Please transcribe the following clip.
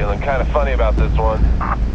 feeling kind of funny about this one.